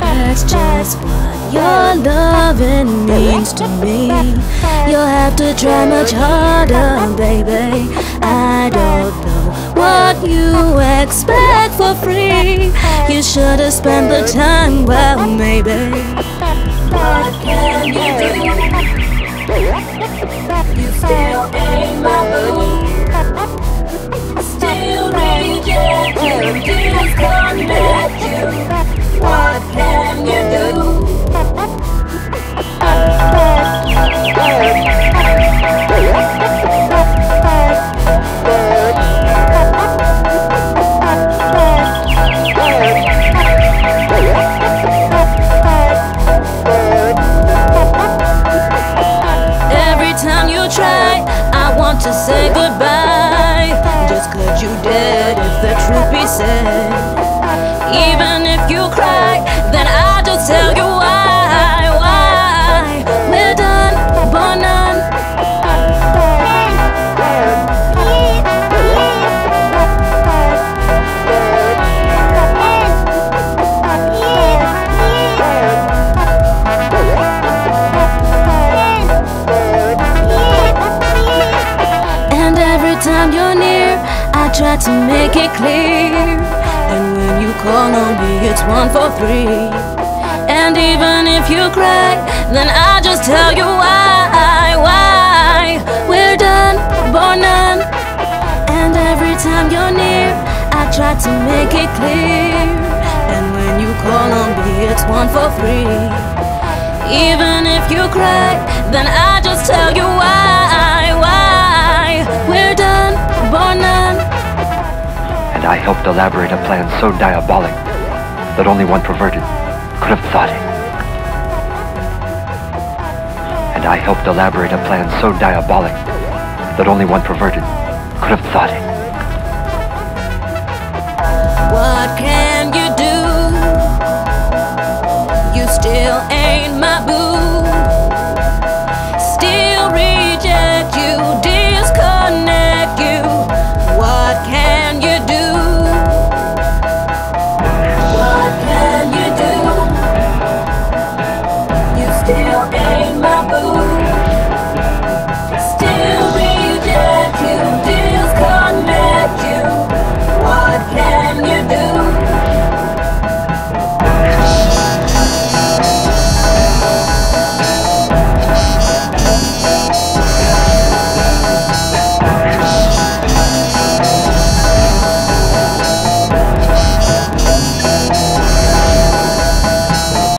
That's just what your loving means to me. You'll have to try much harder, baby. I don't know what you expect for free. You should have spent the time well, maybe. What can you do? You still ain't my boo. Still till disconnect you. What can you do? To say goodbye. Just could you dead if the truth be said. Time you're near, I try to make it clear. And when you call on me, it's one for three. And even if you cry, then I just tell you why, why. We're done, born none. And every time you're near, I try to make it clear. And when you call on me, it's one for three. Even if you cry, then I just tell you I helped elaborate a plan so diabolic that only one perverted could have thought it. And I helped elaborate a plan so diabolic that only one perverted could have thought it.